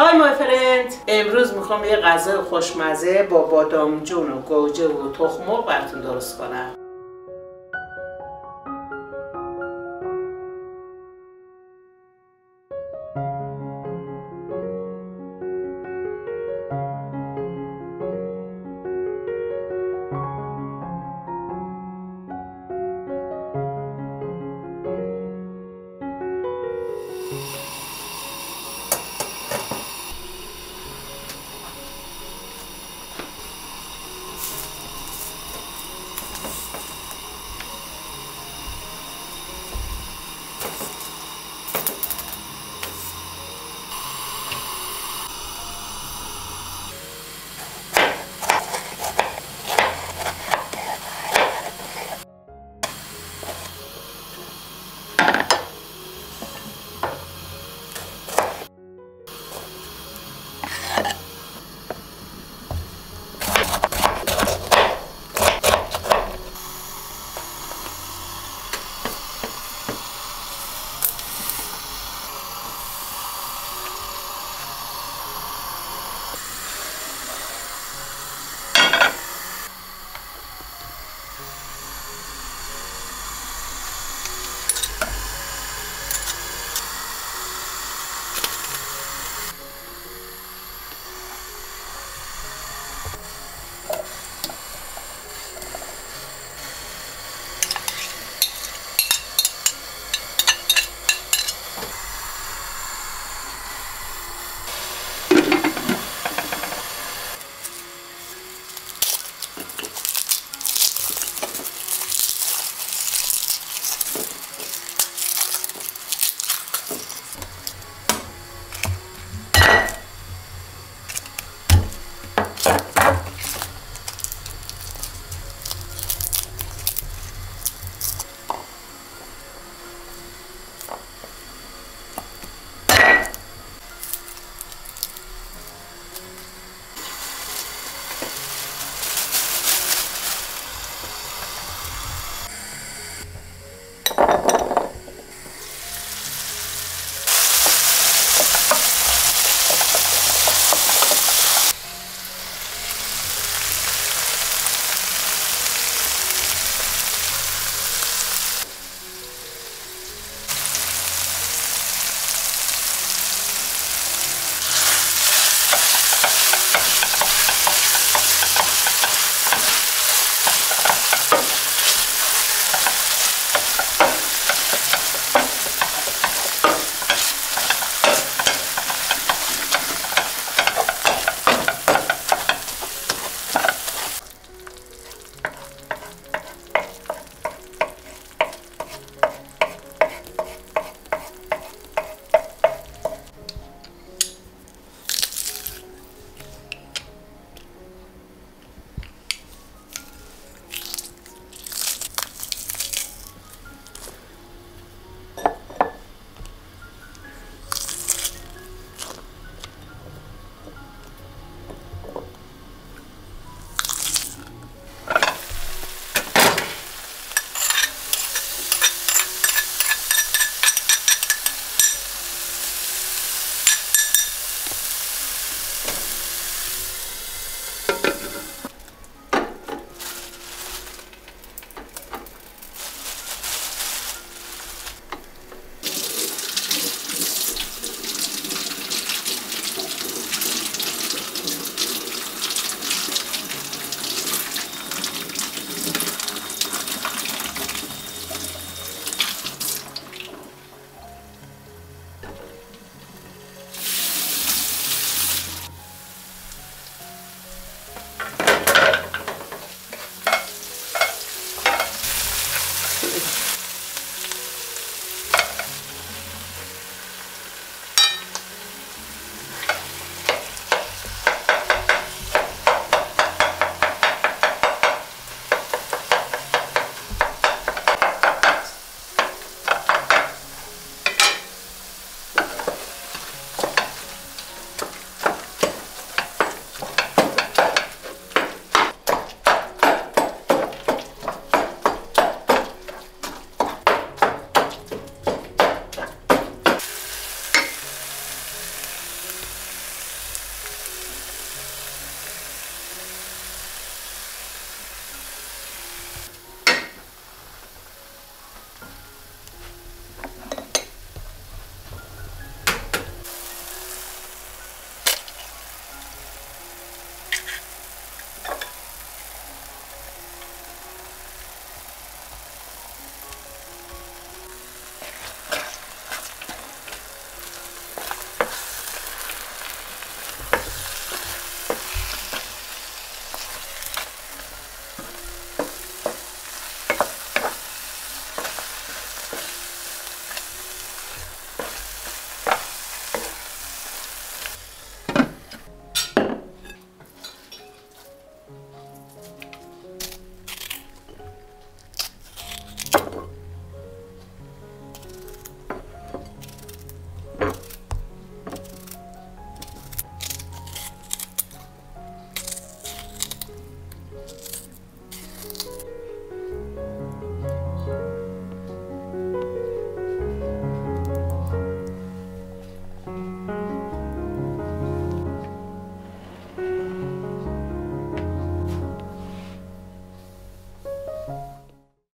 های مای فرند امروز می‌خوام یه غذای خوشمزه با بادامجون و گوجه و تخم مرغ براتون درست کنم.